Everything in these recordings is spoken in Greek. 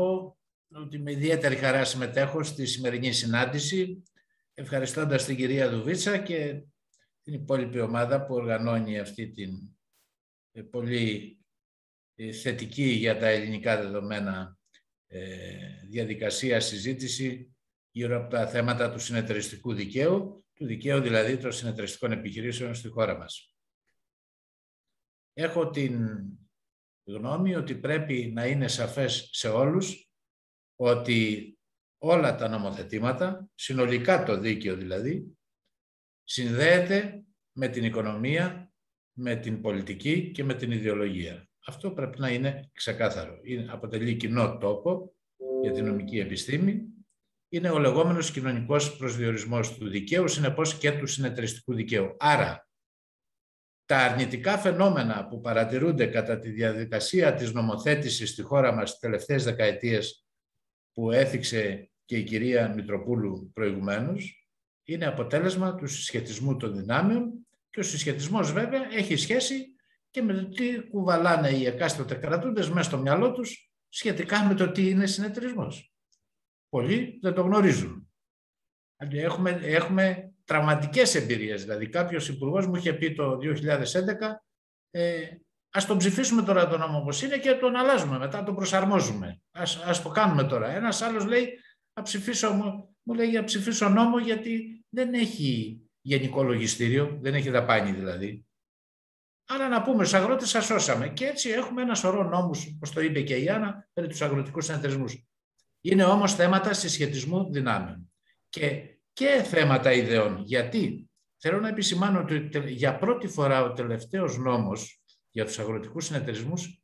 πω ότι με ιδιαίτερη χαρά συμμετέχω στη σημερινή συνάντηση, ευχαριστώντας την κυρία Δουβίτσα και την υπόλοιπη ομάδα που οργανώνει αυτή την ε, πολύ ε, θετική για τα ελληνικά δεδομένα ε, διαδικασία συζήτηση γύρω από τα θέματα του συνεταιριστικού δικαίου, του δικαίου δηλαδή των συνεταιριστικών επιχειρήσεων στη χώρα μας. Έχω την γνώμη ότι πρέπει να είναι σαφές σε όλους ότι όλα τα νομοθετήματα, συνολικά το δίκαιο δηλαδή, συνδέεται με την οικονομία, με την πολιτική και με την ιδεολογία. Αυτό πρέπει να είναι ξεκάθαρο. Είναι, αποτελεί κοινό τόπο για την νομική επιστήμη. Είναι ο λεγόμενος κοινωνικός προσδιορισμός του δικαίου, συνεπώς και του συνεταιριστικού δικαίου. Άρα, τα αρνητικά φαινόμενα που παρατηρούνται κατά τη διαδικασία της νομοθέτησης στη χώρα μας τις τελευταίες δεκαετίες που έθιξε και η κυρία Μητροπούλου προηγουμένως, είναι αποτέλεσμα του συσχετισμού των δυνάμεων και ο συσχετισμός βέβαια έχει σχέση και με το τι κουβαλάνε οι εκάστοτε κρατούντες μέσα στο μυαλό τους σχετικά με το τι είναι συνεταιρισμός. Πολλοί δεν το γνωρίζουν. Έχουμε, έχουμε τραυματικές εμπειρίες. Δηλαδή κάποιος υπουργός μου είχε πει το 2011 ε, ας τον ψηφίσουμε τώρα τον νόμο όπως είναι και τον αλλάζουμε, μετά τον προσαρμόζουμε. Ας, ας το κάνουμε τώρα. Ένας άλλος λέει, ψηφίσω, μου λέει για ψηφίσω νόμο γιατί δεν έχει γενικό λογιστήριο, δεν έχει δαπάνη δηλαδή. Άρα να πούμε στους αγρότες, σας σώσαμε. Και έτσι έχουμε ένα σωρό νόμους, όπως το είπε και η Άννα, περί τους αγροτικούς συνεταιρισμού. Είναι όμως θέματα συσχετισμού δυνάμεων. Και, και θέματα ιδεών. Γιατί; Θέλω να επισημάνω ότι για πρώτη φορά ο τελευταίος νόμος για τους αγροτικούς συνεταιρισμούς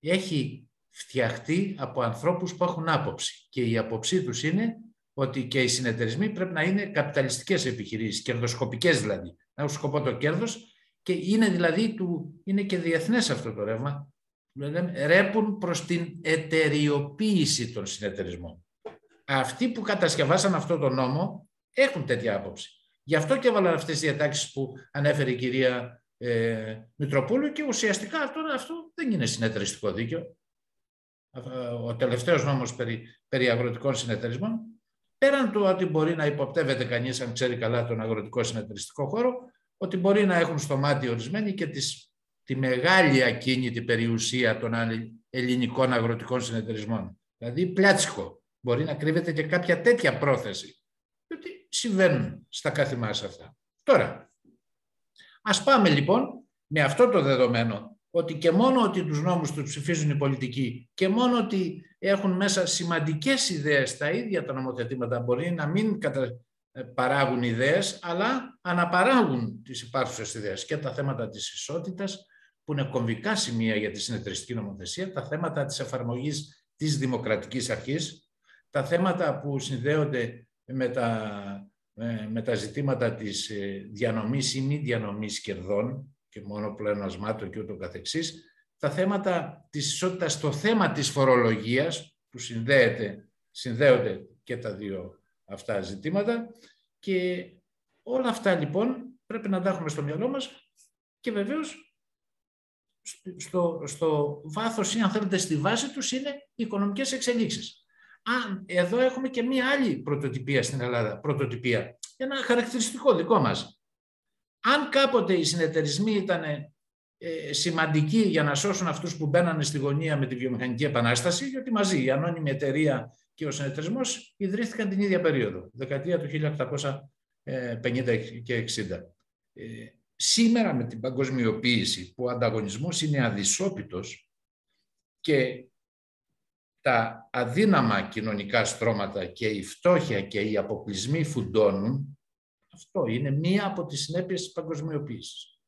έχει φτιαχτεί από ανθρώπους που έχουν άποψη. Και η άποψή τους είναι ότι και οι συνεταιρισμοί πρέπει να είναι καπιταλιστικές επιχειρήσεις, κερδοσκοπικές δηλαδή. Να έχουν σκοπό το κέρδος και είναι δηλαδή, του, είναι και διεθνές αυτό το ρεύμα, ρέπουν προς την εταιριοποίηση των συνεταιρισμών. Αυτοί που κατασκευάσαν αυτό το νόμο έχουν τέτοια άποψη. Γι' αυτό και έβαλαν αυτές τις διατάξεις που ανέφερε η κυρία ε, Μητροπούλου και ουσιαστικά αυτό, αυτό δεν είναι συνεταιριστικό δίκαιο. Ο τελευταίος νόμος περί, περί αγροτικών συνεταιρισμών, πέραν του ότι μπορεί να υποπτεύεται κανείς αν ξέρει καλά τον αγροτικό συνεταιριστικό χώρο, ότι μπορεί να έχουν στο μάτι ορισμένοι και τις, τη μεγάλη ακίνητη περιουσία των ελληνικών αγροτικών συνεταιρισμών. Δηλαδή πλάτσικο. Μπορεί να κρύβεται και κάποια τέτοια πρόθεση. Διότι συμβαίνουν στα κάθημά αυτά. Τώρα, ας πάμε λοιπόν με αυτό το δεδομένο ότι και μόνο ότι τους νόμους τους ψηφίζουν οι πολιτικοί και μόνο ότι έχουν μέσα σημαντικές ιδέες τα ίδια τα νομοθετήματα μπορεί να μην κατα... Ε, παράγουν ιδέες, αλλά αναπαράγουν τις υπάρχουσες ιδέες και τα θέματα της ισότητας, που είναι κομβικά σημεία για τη συνεταιριστική νομοθεσία, τα θέματα της εφαρμογής της δημοκρατικής αρχής, τα θέματα που συνδέονται με τα, με τα ζητήματα της ε, διανομής ή μη διανομής κερδών και μόνο πλεονασμάτων και ούτω καθεξής, τα θέματα της ισότητας στο θέμα της φορολογίας, που συνδέεται, συνδέονται και τα δύο αυτά ζητήματα και όλα αυτά λοιπόν πρέπει να τα έχουμε στο μυαλό μας και βεβαίως στο, στο βάθος ή αν θέλετε στη βάση τους είναι οι οικονομικές εξελίξεις. Αν εδώ έχουμε και μία άλλη πρωτοτυπία στην Ελλάδα, πρωτοτυπία, ένα χαρακτηριστικό δικό μας. Αν κάποτε οι συνεταιρισμοί ήταν ε, σημαντικοί για να σώσουν αυτούς που μπαίνανε στη γωνία με τη βιομηχανική επανάσταση, γιατί μαζί η ανώνυμη εταιρεία και ο συνεταιρισμός ιδρύθηκαν την ίδια περίοδο, δεκαετία του 1850 και 60. Ε, σήμερα με την παγκοσμιοποίηση που ο ανταγωνισμός είναι αδυσόπιτος και τα αδύναμα κοινωνικά στρώματα και η φτώχεια και οι αποκλεισμοί φουντώνουν, αυτό είναι μία από τις συνέπειες της παγκοσμιοποίησης.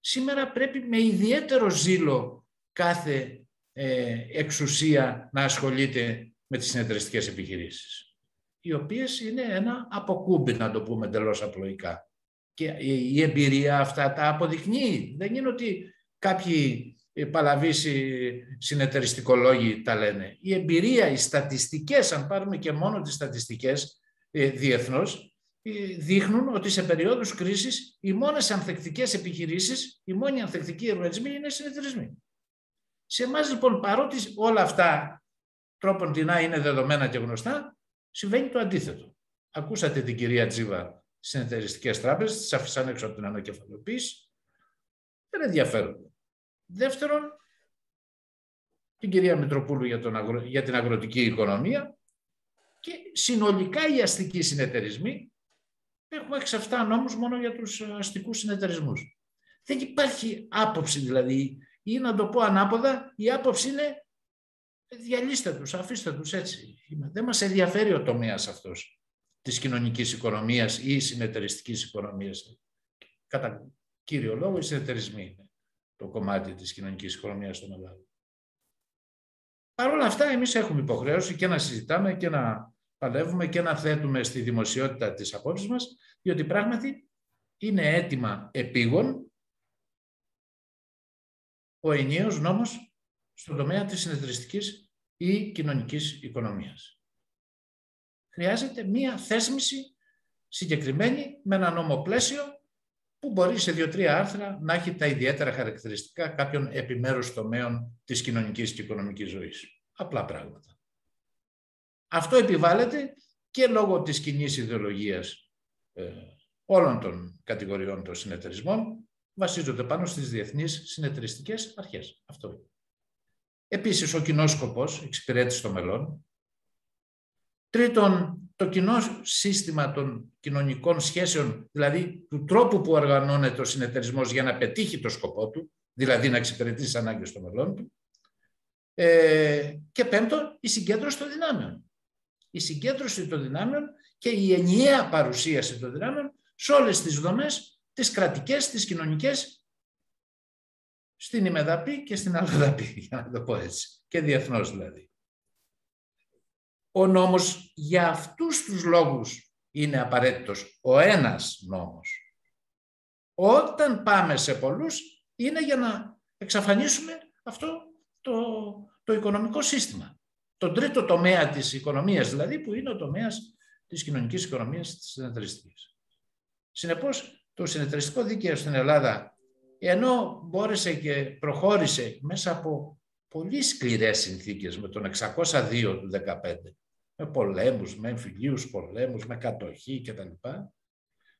Σήμερα πρέπει με ιδιαίτερο ζήλο κάθε ε, εξουσία να ασχολείται με τις συνεταιριστικές επιχειρήσεις, οι οποίες είναι ένα αποκούμπι, να το πούμε εντελώς απλοϊκά. Και η εμπειρία αυτά τα αποδεικνύει. Δεν είναι ότι κάποιοι παλαβείς συνεταιριστικολόγοι τα λένε. Η εμπειρία, οι στατιστικές, αν πάρουμε και μόνο τις στατιστικές ε, διεθνώς, ε, δείχνουν ότι σε περίοδους κρίσης οι μόνες ανθεκτικές επιχειρήσεις, οι μόνοι ανθεκτικοί οργανισμοί είναι συνεταιρισμοί. Σε εμάς λοιπόν παρότι όλα αυτά τρόπον την είναι δεδομένα και γνωστά, συμβαίνει το αντίθετο. Ακούσατε την κυρία Τζίβα στι εταιριστικέ τράπεζες, τις άφησαν έξω από την ανακεφαλοποίηση. Δεν ενδιαφέρονται. Δεύτερον, την κυρία Μητροπούλου για, τον για την αγροτική οικονομία και συνολικά οι αστικοί συνεταιρισμοί έχουμε 6-7 νόμους μόνο για τους αστικούς συνεταιρισμούς. Δεν υπάρχει άποψη δηλαδή ή να το πω ανάποδα, η άποψη είναι διαλύστε τους, αφήστε τους έτσι. Δεν μας ενδιαφέρει ο τομέας αυτός της κοινωνικής οικονομίας ή συνεταιριστικής οικονομίας. Κατά κύριο λόγο, οι συνεταιρισμοί είναι το κομμάτι της κοινωνικής οικονομίας στον Ελλάδα. Παρ' όλα αυτά, εμείς έχουμε υποχρέωση και να συζητάμε και να παλεύουμε και να θέτουμε στη δημοσιότητα τις απόψεις μας, διότι πράγματι είναι έτοιμα επίγον ο ενιαίος νόμος στον τομέα της συνεταιριστικής ή κοινωνικής οικονομίας. Χρειάζεται μία θέσμηση συγκεκριμένη με ένα νόμο πλαίσιο που μπορεί σε δύο-τρία άρθρα να έχει τα ιδιαίτερα χαρακτηριστικά κάποιων επιμέρους τομέων της κοινωνικής και οικονομικής ζωής. Απλά πράγματα. Αυτό επιβάλλεται και λόγω της κοινής ιδεολογίας ε, όλων των κατηγοριών των συνεταιρισμών βασίζονται πάνω στις διεθνείς συνεταιριστικές αρχές. Αυτό Επίσης, ο κοινός σκοπός εξυπηρέτηση των μελών. Τρίτον, το κοινό σύστημα των κοινωνικών σχέσεων, δηλαδή του τρόπου που οργανώνεται ο συνεταιρισμός για να πετύχει το σκοπό του, δηλαδή να εξυπηρετήσει τις ανάγκες των μελών του. Ε, και πέμπτον, η συγκέντρωση των δυνάμεων. Η συγκέντρωση των δυνάμεων και η ενιαία παρουσίαση των δυνάμεων σε όλες τις δομές τις κρατικές, τις κοινωνικές, στην ημεδαπή και στην αλλοδαπή, για να το πω έτσι, και διεθνώς δηλαδή. Ο νόμος για αυτούς τους λόγους είναι απαραίτητος. Ο ένας νόμος. Όταν πάμε σε πολλούς, είναι για να εξαφανίσουμε αυτό το, το οικονομικό σύστημα. Το τρίτο τομέα της οικονομίας, δηλαδή, που είναι ο τομέας της κοινωνικής οικονομίας της συνεταιριστικής. Συνεπώς, το συνεταιριστικό δίκαιο στην Ελλάδα, ενώ μπόρεσε και προχώρησε μέσα από πολύ σκληρές συνθήκες με τον 602 του 2015, με πολέμους, με εμφυλίους πολέμους, με κατοχή κτλ.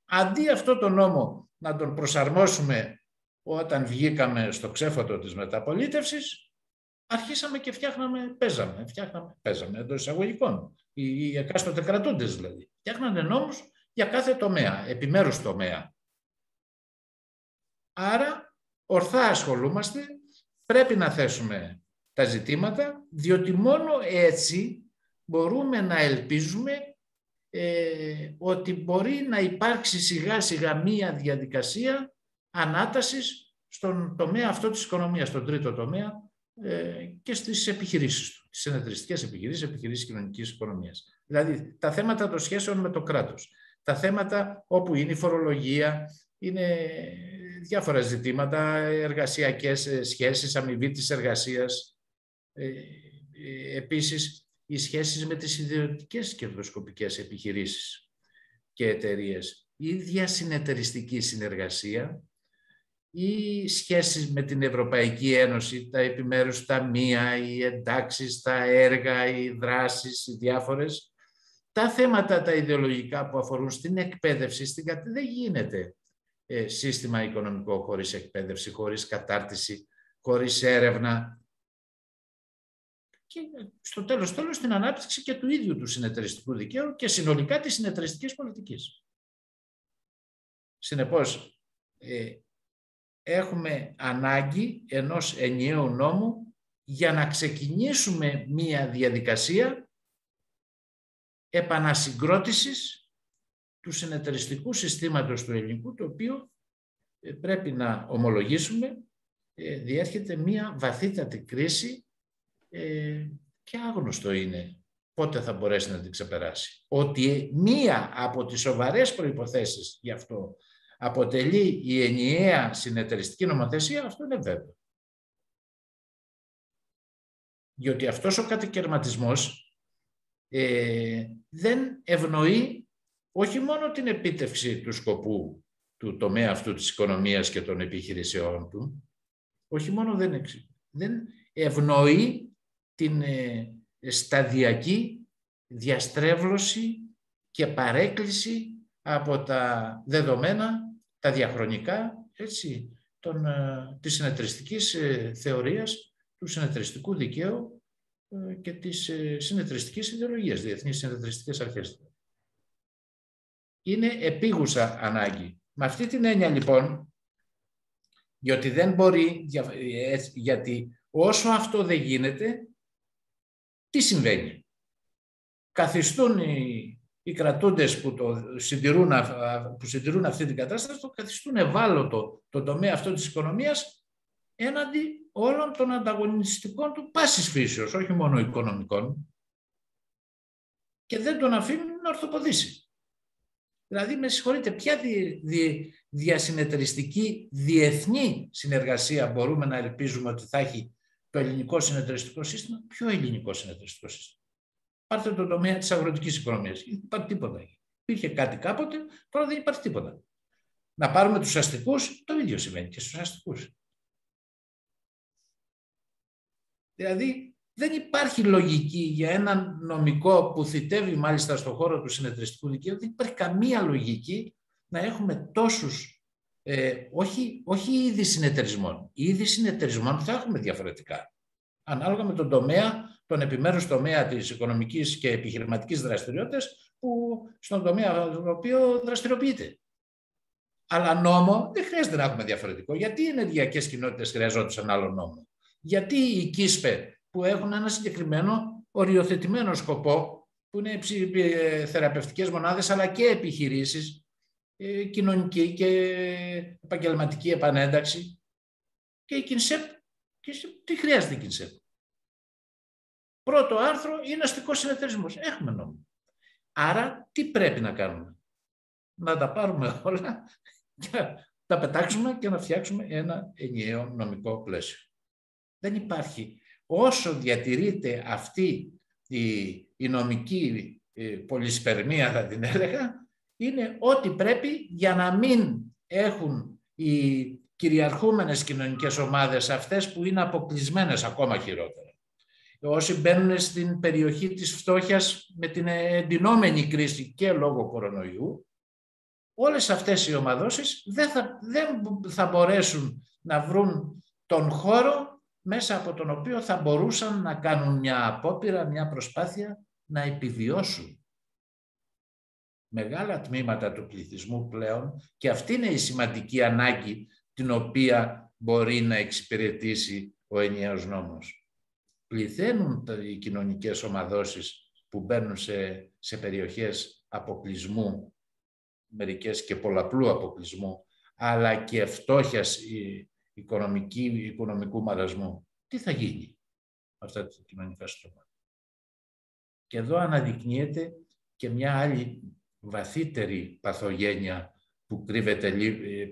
Αντί αυτό το νόμο να τον προσαρμόσουμε όταν βγήκαμε στο ξέφωτο της μεταπολίτευσης, αρχίσαμε και φτιάχναμε, παίζαμε, φτιάχναμε, παίζαμε εντός εισαγωγικών, οι, οι εκάστοτε κρατούντες δηλαδή. Φτιάχνανε νόμους για κάθε τομέα, επιμέρους τομέα. Άρα, ορθά ασχολούμαστε, πρέπει να θέσουμε τα ζητήματα, διότι μόνο έτσι μπορούμε να ελπίζουμε ε, ότι μπορεί να υπάρξει σιγά σιγά μία διαδικασία ανάτασης στον τομέα αυτό της οικονομίας, στον τρίτο τομέα ε, και στις επιχειρήσεις του, τις συνεταιριστικές επιχειρήσεις, επιχειρήσεις κοινωνικής οικονομίας. Δηλαδή τα θέματα των σχέσεων με το κράτος, τα θέματα όπου είναι η φορολογία, είναι διάφορα ζητήματα, εργασιακές ε, σχέσεις, αμοιβή της εργασίας. Ε, ε, επίσης, οι σχέσεις με τις ιδιωτικές κερδοσκοπικές επιχειρήσεις και εταιρείες. Η διασυνεταιριστική συνεργασία ή σχέσεις με την Ευρωπαϊκή Ένωση, τα επιμέρους ταμεία, οι εντάξεις, τα έργα, οι δράσεις, οι διάφορες. Τα θέματα τα ιδεολογικά που αφορούν στην εκπαίδευση, στην δεν γίνεται ε, σύστημα οικονομικό χωρίς εκπαίδευση, χωρίς κατάρτιση, χωρίς έρευνα και στο τέλος τέλος την ανάπτυξη και του ίδιου του συνεταιριστικού δικαίου και συνολικά της συνεταιριστικής πολιτικής. Συνεπώς, ε, έχουμε ανάγκη ενός ενιαίου νόμου για να ξεκινήσουμε μία διαδικασία επανασυγκρότησης του συνεταιριστικού συστήματος του ελληνικού, το οποίο ε, πρέπει να ομολογήσουμε ε, διέρχεται μία βαθύτατη κρίση ε, και άγνωστο είναι πότε θα μπορέσει να την ξεπεράσει. Ότι μία από τις σοβαρές προϋποθέσεις γι' αυτό αποτελεί η ενιαία συνεταιριστική νομοθεσία, αυτό είναι βέβαιο. Διότι αυτός ο κατεκαιρματισμός ε, δεν ευνοεί όχι μόνο την επίτευξη του σκοπού του τομέα αυτού της οικονομίας και των επιχειρήσεών του, όχι μόνο δεν, δεν ευνοεί την, ε, σταδιακή διαστρέβλωση και παρέκκληση από τα δεδομένα, τα διαχρονικά, έτσι, των, ε, της συνεταιριστικής ε, θεωρίας, του συνεταιριστικού δικαίου ε, και της συνεταιριστικής ιδεολογίας, διεθνείς συνεταιριστικές αρχές. Είναι επίγουσα ανάγκη. Με αυτή την έννοια λοιπόν, γιατί δεν μπορεί, γιατί όσο αυτό δεν γίνεται, τι συμβαίνει; Καθιστούν οι, οι κρατούντες που, το συντηρούν, που συντηρούν αυτή την κατάσταση, το καθιστούν ευάλωτο το τομέα αυτό της οικονομίας έναντι όλων των ανταγωνιστικών του πάσης φύσεως, όχι μόνο οικονομικών, και δεν τον αφήνουν να ορθοποδήσει. Δηλαδή, με συγχωρείτε, ποια δι, δι, διασυνεταιριστική διεθνή συνεργασία μπορούμε να ελπίζουμε ότι θα έχει το ελληνικό συνεταιριστικό σύστημα. Ποιο ελληνικό συνεταιριστικό σύστημα; Πάρτε το τομέα της αγροτικής οικονομίας. Δεν υπάρχει τίποτα. Υπήρχε κάτι κάποτε, τώρα δεν υπάρχει τίποτα. Να πάρουμε τους αστικούς, το ίδιο σημαίνει και στους αστικούς. Δηλαδή, δεν υπάρχει λογική για έναν νομικό που θητεύει μάλιστα στον χώρο του συνεταιριστικού δικαίου, δεν υπάρχει καμία λογική να έχουμε τόσους, ε, όχι, όχι είδη συνεταιρισμών. Οι είδη συνεταιρισμών θα έχουμε διαφορετικά. Ανάλογα με τον τομέα, τον επιμέρους τομέα της οικονομικής και επιχειρηματικής δραστηριότητας που στον τομέα τον οποίο δραστηριοποιείται. Αλλά νόμο δεν χρειάζεται να έχουμε διαφορετικό. Γιατί οι ενεργειακές κοινότητες χρειαζόντουσαν άλλο νόμο; Γιατί οι ΚΙΣΠΕ που έχουν ένα συγκεκριμένο οριοθετημένο σκοπό που είναι ε, θεραπευτικές μονάδες αλλά και επιχειρήσεις, ε, κοινωνική και επαγγελματική επανένταξη και η ΚΙΝΣΕΠ. Τι χρειάζεται η ΚΙΝΣΕΠ. Πρώτο άρθρο είναι αστικός συνεταιρισμός. Έχουμε νόμο. Άρα τι πρέπει να κάνουμε; Να τα πάρουμε όλα και να τα πετάξουμε και να φτιάξουμε ένα ενιαίο νομικό πλαίσιο. Δεν υπάρχει. Όσο διατηρείται αυτή η, η νομική ε, πολυσπερμία θα την έλεγα, είναι ό,τι πρέπει για να μην έχουν οι κυριαρχούμενες κοινωνικές ομάδες αυτές που είναι αποκλεισμένες ακόμα χειρότερα. Όσοι μπαίνουν στην περιοχή της φτώχειας με την εντυνόμενη κρίση και λόγω κορονοϊού, όλες αυτές οι ομαδώσεις δεν θα, δεν θα μπορέσουν να βρουν τον χώρο μέσα από τον οποίο θα μπορούσαν να κάνουν μια απόπειρα, μια προσπάθεια να επιβιώσουν. Μεγάλα τμήματα του πληθυσμού πλέον και αυτή είναι η σημαντική ανάγκη την οποία μπορεί να εξυπηρετήσει ο ενιαίος νόμος. Πληθαίνουν οι κοινωνικές ομαδώσεις που μπαίνουν σε, σε περιοχές αποκλεισμού, μερικές και πολλαπλού αποκλεισμού, αλλά και φτώχειας οικονομική, οικονομικού μαρασμού. Τι θα γίνει με αυτά τα κοινωνικά στρώματα; Και εδώ αναδεικνύεται και μια άλλη βαθύτερη παθογένεια που κρύβεται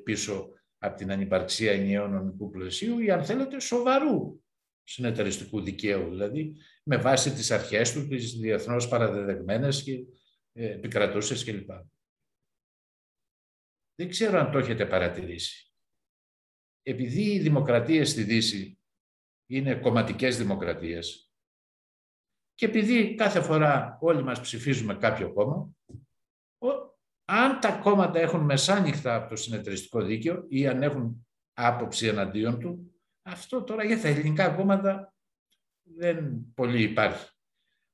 πίσω από την ανυπαρξία ενιαίου νομικού πλαισίου ή αν θέλετε σοβαρού συνεταιριστικού δικαίου, δηλαδή με βάση τις αρχές του, τις διεθνώς παραδεδεγμένες και ε, επικρατούσες κλπ. Δεν ξέρω αν το έχετε παρατηρήσει επειδή οι δημοκρατίες στη Δύση είναι κομματικές δημοκρατίες και επειδή κάθε φορά όλοι μας ψηφίζουμε κάποιο κόμμα, αν τα κόμματα έχουν μεσάνυχτα από το συνεταιριστικό δίκαιο ή αν έχουν άποψη εναντίον του, αυτό τώρα για τα ελληνικά κόμματα δεν πολύ υπάρχει.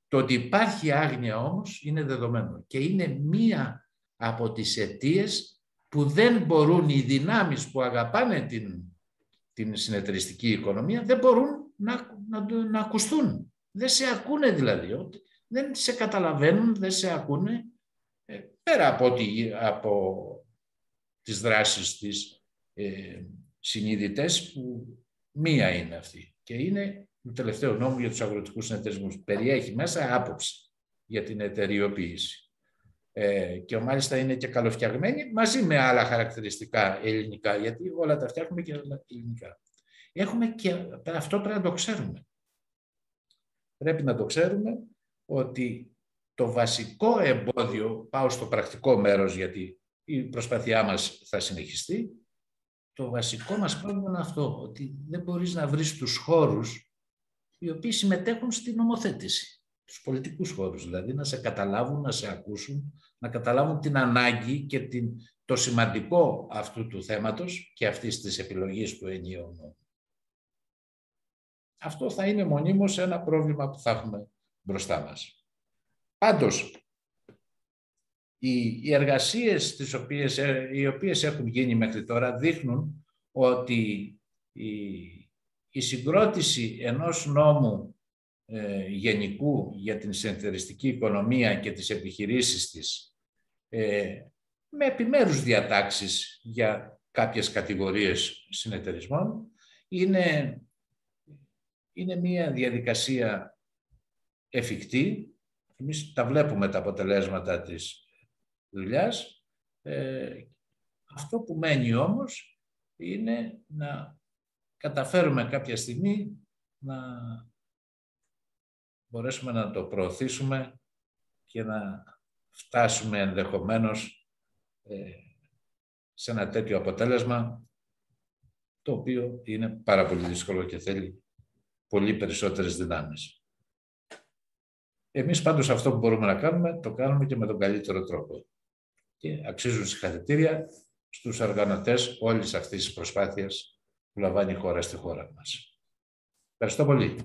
Το ότι υπάρχει άγνοια όμως είναι δεδομένο και είναι μία από τις αιτίες που δεν μπορούν οι δυνάμεις που αγαπάνε την, την συνεταιριστική οικονομία δεν μπορούν να, να, να ακουστούν. Δεν σε ακούνε δηλαδή. Δεν σε καταλαβαίνουν, δεν σε ακούνε. Ε, πέρα από, ότι, από τις δράσεις της ε, συνειδητές που μία είναι αυτή. Και είναι το τελευταίο νόμο για τους αγροτικούς συνεταιρισμούς. Περιέχει μέσα άποψη για την εταιριοποίηση ε, και μάλιστα είναι και καλοφτιαγμένη μαζί με άλλα χαρακτηριστικά ελληνικά, γιατί όλα τα φτιάχνουμε και ελληνικά. Έχουμε και αυτό πρέπει να το ξέρουμε. Πρέπει να το ξέρουμε ότι το βασικό εμπόδιο, πάω στο πρακτικό μέρος γιατί η προσπάθειά μας θα συνεχιστεί, το βασικό μας πρόβλημα είναι αυτό, ότι δεν μπορείς να βρεις τους χώρους οι οποίοι συμμετέχουν στην νομοθέτηση. τους πολιτικούς χώρους, δηλαδή να σε καταλάβουν, να σε ακούσουν, να καταλάβουν την ανάγκη και την, το σημαντικό αυτού του θέματος και αυτής της επιλογής του ενιαίου νόμου. Αυτό θα είναι μονίμως ένα πρόβλημα που θα έχουμε μπροστά μας. Πάντως, οι, οι εργασίες τις οποίες, ε, οι οποίες έχουν γίνει μέχρι τώρα δείχνουν ότι η, η συγκρότηση ενός νόμου ε, γενικού για την συνεταιριστική οικονομία και τις επιχειρήσεις της ε, με επιμέρους διατάξεις για κάποιες κατηγορίες συνεταιρισμών είναι, είναι μια διαδικασία εφικτή. Εμείς τα βλέπουμε τα αποτελέσματα της δουλειάς. Ε, αυτό που μένει όμως είναι να καταφέρουμε κάποια στιγμή να μπορέσουμε να το προωθήσουμε και να φτάσουμε ενδεχομένως ε, σε ένα τέτοιο αποτέλεσμα το οποίο είναι πάρα πολύ δύσκολο και θέλει πολύ περισσότερες δυνάμεις. Εμείς πάντως αυτό που μπορούμε να κάνουμε, το κάνουμε και με τον καλύτερο τρόπο. Και αξίζουν συγχαρητήρια στους οργανωτές όλης αυτής της προσπάθειας που λαμβάνει η χώρα στη χώρα μας. Ευχαριστώ πολύ.